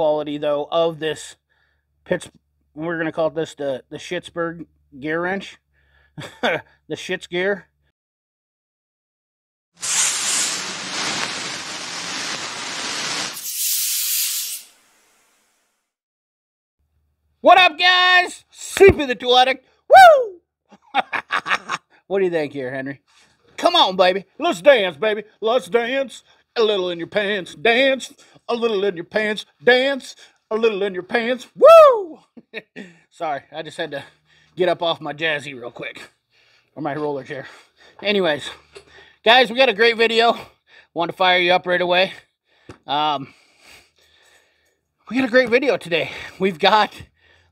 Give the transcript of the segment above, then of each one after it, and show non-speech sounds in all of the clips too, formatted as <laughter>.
quality though of this Pitts. We're gonna call this the the Schittsburg gear wrench, <laughs> the Schitz gear. What up, guys? CP the Tool Addict. Woo! <laughs> what do you think here, Henry? Come on, baby. Let's dance, baby. Let's dance. A little in your pants. Dance. A little in your pants. Dance. A little in your pants. Woo! <laughs> Sorry, I just had to get up off my jazzy real quick. Or my roller chair. Anyways, guys, we got a great video. Want to fire you up right away. Um, we got a great video today. We've got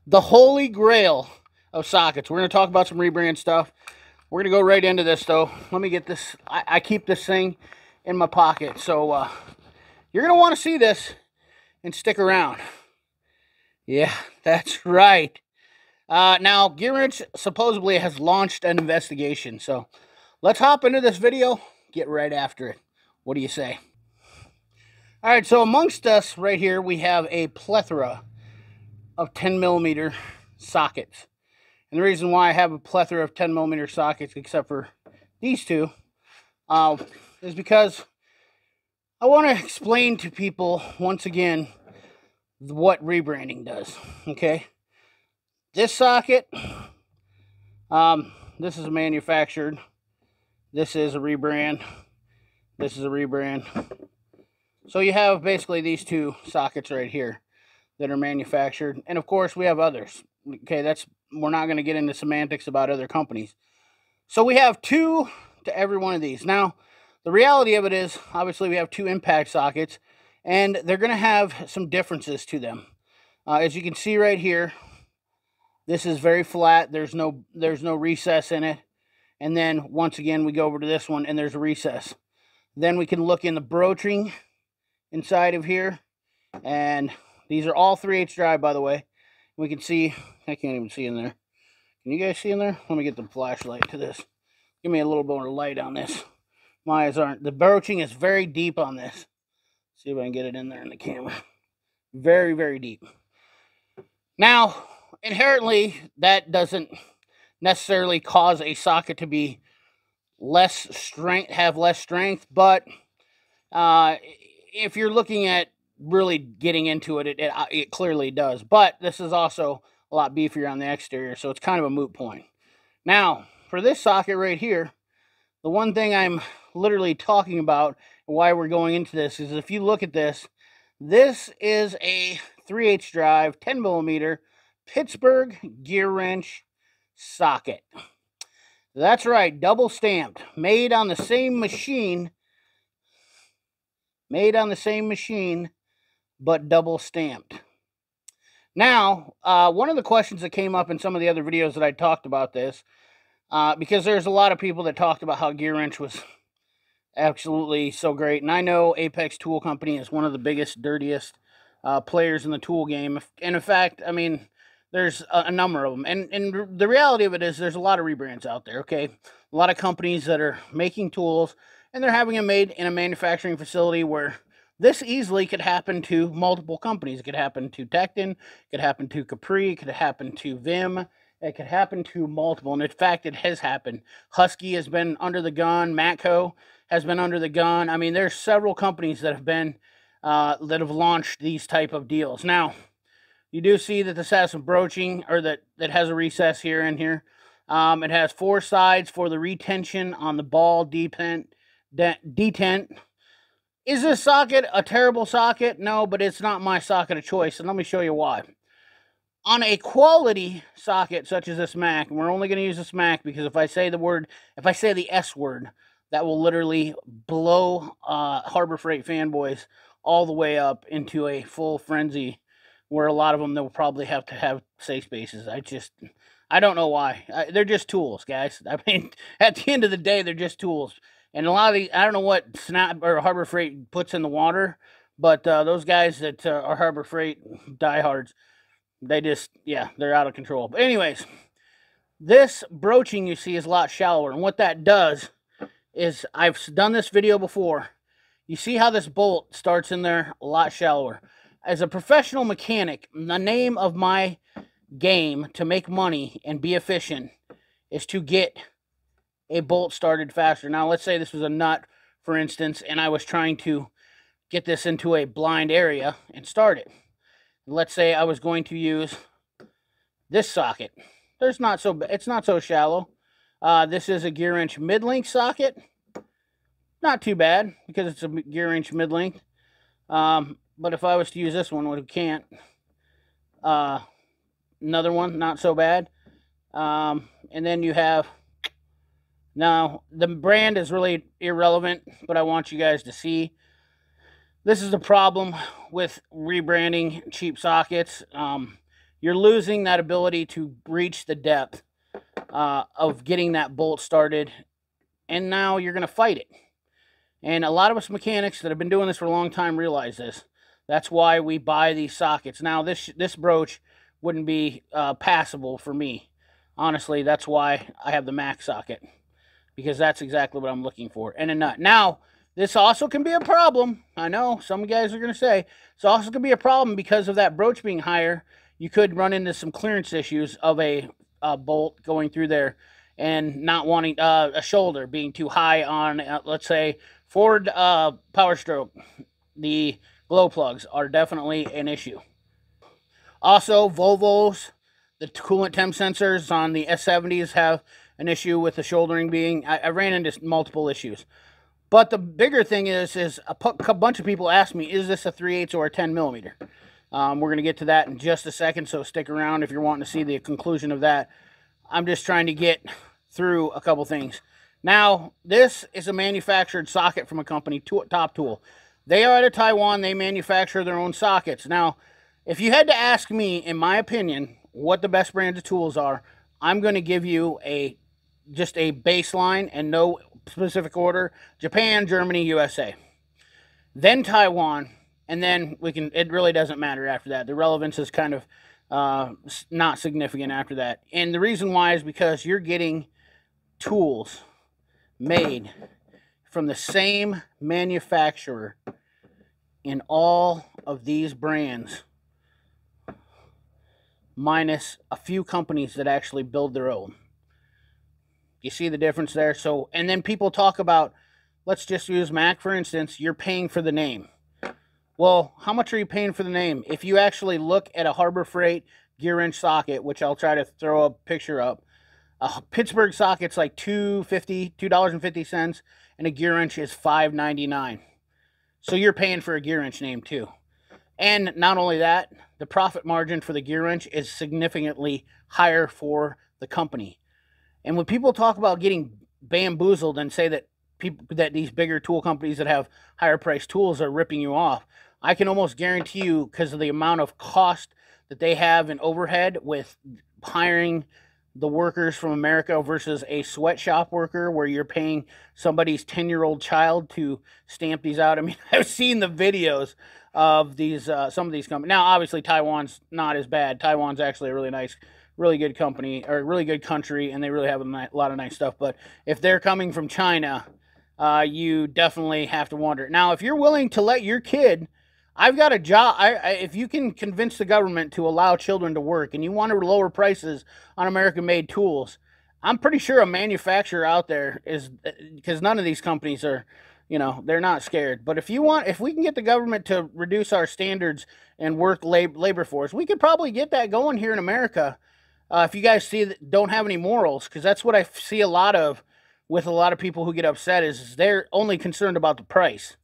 the holy grail of sockets. We're going to talk about some rebrand stuff. We're going to go right into this, though. Let me get this. I, I keep this thing in my pocket. So uh, you're going to want to see this and stick around. Yeah, <laughs> that's right. Uh, now, Gearwrench supposedly has launched an investigation. So let's hop into this video, get right after it. What do you say? All right, so amongst us right here, we have a plethora of 10 millimeter sockets. And the reason why I have a plethora of 10 millimeter sockets, except for these two, uh, is because I want to explain to people once again what rebranding does. Okay, this socket, um, this is manufactured. This is a rebrand. This is a rebrand. So you have basically these two sockets right here that are manufactured. And of course, we have others. Okay, that's we're not going to get into semantics about other companies. So we have two to every one of these. Now, the reality of it is, obviously, we have two impact sockets, and they're going to have some differences to them. Uh, as you can see right here, this is very flat. There's no there's no recess in it. And then once again, we go over to this one, and there's a recess. Then we can look in the broaching inside of here, and these are all 3 8 drive, by the way. We can see, I can't even see in there. Can you guys see in there? Let me get the flashlight to this. Give me a little bit more light on this. My eyes aren't. The broaching is very deep on this. See if I can get it in there in the camera. Very, very deep. Now, inherently, that doesn't necessarily cause a socket to be less strength, have less strength, but uh, if you're looking at really getting into it, it, it, uh, it clearly does. But this is also a lot beefier on the exterior, so it's kind of a moot point. Now, for this socket right here, the one thing I'm literally talking about, why we're going into this, is if you look at this, this is a 3 H drive, 10 millimeter, Pittsburgh gear wrench socket. That's right, double stamped, made on the same machine, made on the same machine but double stamped. Now, uh, one of the questions that came up in some of the other videos that I talked about this, uh, because there's a lot of people that talked about how Gear Wrench was absolutely so great. And I know Apex Tool Company is one of the biggest, dirtiest uh, players in the tool game. And in fact, I mean, there's a, number of them. And, and the reality of it is there's a lot of rebrands out there, okay? A lot of companies that are making tools and they're having them made in a manufacturing facility where this easily could happen to multiple companies. It could happen to Tekton, it could happen to Capri, it could happen to Vim, it could happen to multiple. And in fact, it has happened. Husky has been under the gun, Matco has been under the gun. I mean, there's several companies that have been uh, that have launched these type of deals. Now, you do see that this has some broaching, or that, that has a recess here and here. Um, it has four sides for the retention on the ball detent. detent is this socket a terrible socket? No, but it's not my socket of choice, and let me show you why. On a quality socket such as this Mac, and we're only going to use this Mac because if I say the word, if I say the S word, that will literally blow uh, Harbor Freight fanboys all the way up into a full frenzy where a lot of them they'll probably have to have safe spaces. I just, I don't know why. I, they're just tools, guys. <laughs> I mean, at the end of the day, they're just tools. And a lot of these, I don't know what Snap or Harbor Freight puts in the water, but uh, those guys that uh, are Harbor Freight diehards, they just, yeah, they're out of control. But anyways, this broaching you see is a lot shallower. And what that does is, I've done this video before. You see how this bolt starts in there a lot shallower. as a professional mechanic, the name of my game to make money and be efficient is to get a bolt started faster. Now, let's say this was a nut, for instance, and I was trying to get this into a blind area and start it. Let's say I was going to use this socket. There's not so it's not so shallow. Uh, this is a gear wrench mid-length socket. Not too bad because it's a gear wrench mid-length. Um, but if I was to use this one, we can't. Uh, another one, not so bad. Um, and then you have now, the brand is really irrelevant, but I want you guys to see. This is the problem with rebranding cheap sockets. Um, you're losing that ability to reach the depth uh, of getting that bolt started, and now you're going to fight it. And a lot of us mechanics that have been doing this for a long time realize this. That's why we buy these sockets. Now, this this broach wouldn't be uh, passable for me. Honestly, that's why I have the Mac socket because that's exactly what I'm looking for. And a nut. Now, this also can be a problem. I know some guys are going to say it's also going to be a problem because of that broach being higher. You could run into some clearance issues of a, a bolt going through there and not wanting uh, a shoulder being too high on, uh, let's say, Ford uh, Power Stroke. The glow plugs are definitely an issue. Also, Volvos, the coolant temp sensors on the S70s have an issue with the shouldering being. I, I ran into multiple issues. But the bigger thing is, is a, a bunch of people ask me, is this a 3 8 or a 10 millimeter? Um, we're going to get to that in just a second, so stick around if you're wanting to see the conclusion of that. I'm just trying to get through a couple things. Now, this is a manufactured socket from a company, Toptul. They are out of Taiwan. They manufacture their own sockets. Now, if you had to ask me, in my opinion, what the best brands of tools are, I'm going to give you a just a baseline and no specific order. Japan, Germany, USA. Then Taiwan, and then we can, it really doesn't matter after that. The relevance is kind of uh, not significant after that. And the reason why is because you're getting tools made from the same manufacturer in all of these brands minus a few companies that actually build their own. You see the difference there? So, and then people talk about, let's just use Mac for instance, you're paying for the name. Well, how much are you paying for the name? If you actually look at a Harbor Freight gear wrench socket, which I'll try to throw a picture up, a Pittsburgh socket's like two fifty, two dollars and fifty cents, and a gear wrench is five ninety nine. So you're paying for a gear wrench name too. And not only that, the profit margin for the gear wrench is significantly higher for the company. And when people talk about getting bamboozled and say that people that these bigger tool companies that have higher priced tools are ripping you off, I can almost guarantee you because of the amount of cost that they have in overhead with hiring the workers from America versus a sweatshop worker where you're paying somebody's 10 year old child to stamp these out. I mean, <laughs> I've seen the videos of these, uh, some of these companies. Now, obviously, Taiwan's not as bad. Taiwan's actually a really nice really good company or really good country, and they really have a lot of nice stuff. But if they're coming from China, uh, you definitely have to wonder. Now, if you're willing to let your kid, I've got a job. I, I, if you can convince the government to allow children to work, and you want to lower prices on American-made tools, I'm pretty sure a manufacturer out there is because none of these companies are you know they're not scared but if you want if we can get the government to reduce our standards and work lab, labor force we could probably get that going here in america uh, if you guys see don't have any morals, because that's what I see a lot of with a lot of people who get upset is, is they're only concerned about the price.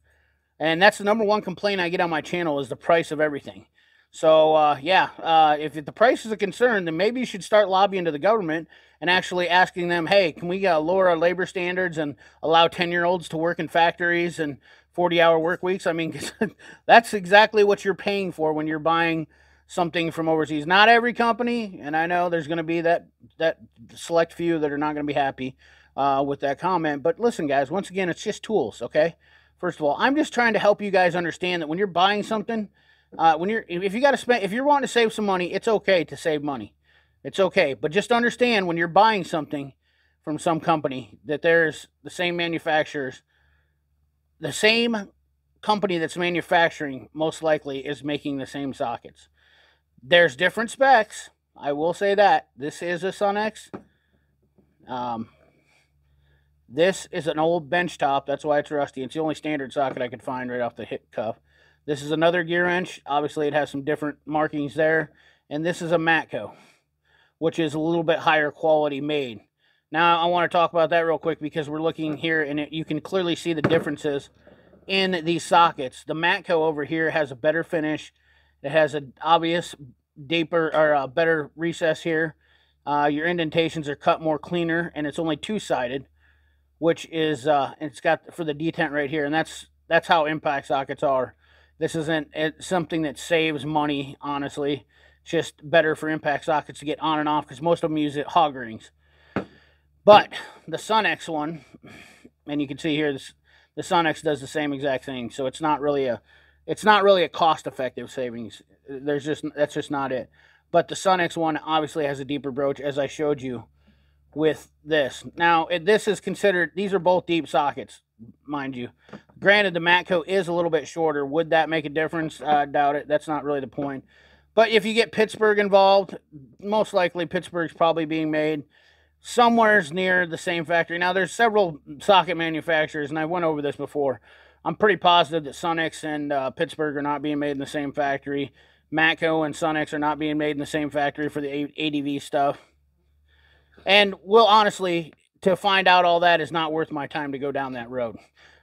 And that's the number one complaint I get on my channel is the price of everything. So, uh, yeah, uh, if the price is a concern, then maybe you should start lobbying to the government and actually asking them, hey, can we uh, lower our labor standards and allow 10-year-olds to work in factories and 40-hour work weeks? I mean, <laughs> that's exactly what you're paying for when you're buying – something from overseas. Not every company, and I know there's going to be that that select few that are not going to be happy uh, with that comment. But listen, guys, once again, it's just tools, okay? First of all, I'm just trying to help you guys understand that when you're buying something, uh, when you're if you got to spend if you're wanting to save some money, it's okay to save money. It's okay, but just understand when you're buying something from some company that there's the same manufacturers, the same company that's manufacturing most likely is making the same sockets. There's different specs. I will say that. This is a Sunex. Um, this is an old bench top. That's why it's rusty. It's the only standard socket I could find right off the hip cuff. This is another gear wrench. Obviously, it has some different markings there. And this is a Matco, which is a little bit higher quality made. Now, I want to talk about that real quick because we're looking here and it, you can clearly see the differences in these sockets. The Matco over here has a better finish. It has an obvious deeper or a better recess here. Uh, your indentations are cut more cleaner and it's only two-sided, which is, uh, it's got for the detent right here. And that's, that's how impact sockets are. This isn't something that saves money, honestly. It's just better for impact sockets to get on and off because most of them use it hog rings. But the Sunex one, and you can see here, this, the Sunex does the same exact thing. So it's not really a, it's not really a cost-effective savings. There's just that's just not it. But the Sunex one obviously has a deeper broach, as I showed you with this. Now, it, this is considered, these are both deep sockets, mind you. Granted, the Matco is a little bit shorter. Would that make a difference? I uh, doubt it. That's not really the point. But if you get Pittsburgh involved, most likely Pittsburgh's probably being made somewhere's near the same factory. Now, there's several socket manufacturers, and I went over this before. I'm pretty positive that Sunex and uh, Pittsburgh are not being made in the same factory. Matco and Sunex are not being made in the same factory for the ADV stuff. And well, honestly, to find out all that is not worth my time to go down that road.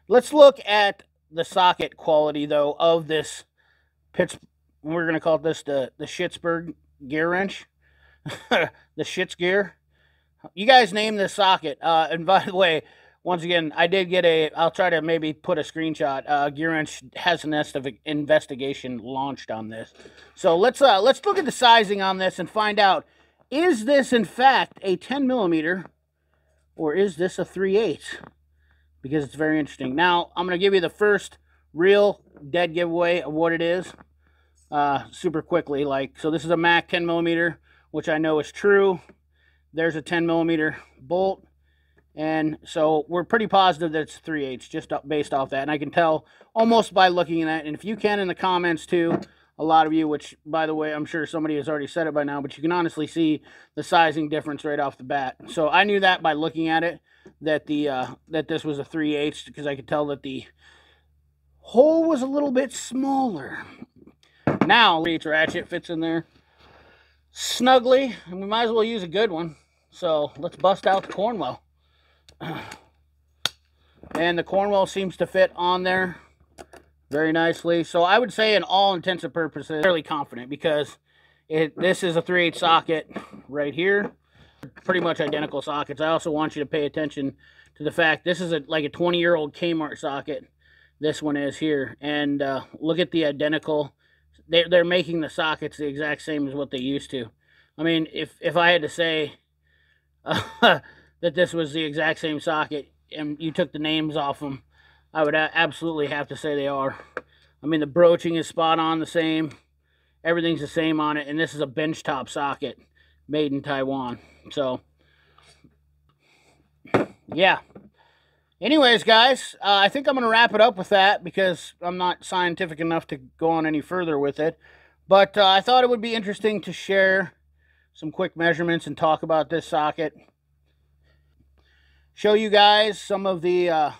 Let's look at the socket quality, though, of this Pitts. We're going to call this the, the Schittsburg gear wrench. <laughs> the Schitz gear. You guys name this socket. Uh, and by the way, once again, I did get a. I'll try to maybe put a screenshot. Uh, Gear Wrench has an investigation launched on this, so let's uh, let's look at the sizing on this and find out: is this in fact a 10 millimeter, or is this a 3 8? Because it's very interesting. Now I'm going to give you the first real dead giveaway of what it is, uh, super quickly. Like so, this is a Mac 10 millimeter, which I know is true. There's a 10 millimeter bolt. And so we're pretty positive that it's 3 8 just based off that. And I can tell almost by looking at that. And if you can in the comments too, a lot of you, which by the way, I'm sure somebody has already said it by now, but you can honestly see the sizing difference right off the bat. So I knew that by looking at it, that the uh, that this was a 3 8 because I could tell that the hole was a little bit smaller. Now, reach ratchet fits in there snugly, and we might as well use a good one. So let's bust out the Cornwell. <sighs> And the Cornwell seems to fit on there very nicely. So I would say in all intents and purposes, fairly confident because it this is a 3 8 socket right here. Pretty much identical sockets. I also want you to pay attention to the fact this is a, like a 20 year old Kmart socket. This one is here. And uh, look at the identical. They're, they're making the sockets the exact same as what they used to. I mean, if, if I had to say <laughs> uh, that this was the exact same socket and you took the names off them, I would absolutely have to say they are. I mean, the broaching is spot on the same. Everything's the same on it. And this is a benchtop socket made in Taiwan. So, yeah. Anyways, guys, uh, I think I'm going to wrap it up with that because I'm not scientific enough to go on any further with it. But uh, I thought it would be interesting to share some quick measurements and talk about this socket. Show you guys some of the uh,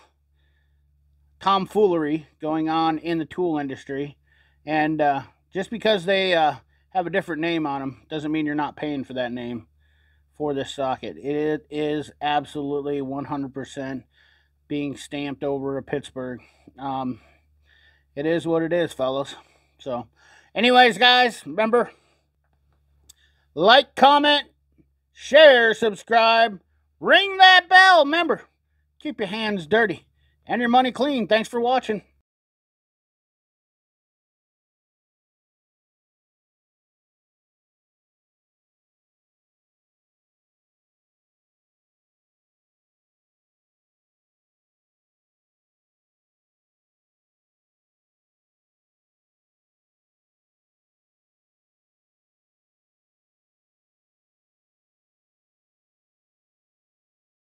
tomfoolery going on in the tool industry. And uh, just because they uh, have a different name on them doesn't mean you're not paying for that name for this socket. It is absolutely 100% being stamped over a Pittsburgh. Um, it is what it is, fellas. So, anyways, guys, remember, like, comment, share, subscribe, ring that bell. Remember, keep your hands dirty and your money clean. Thanks for watching.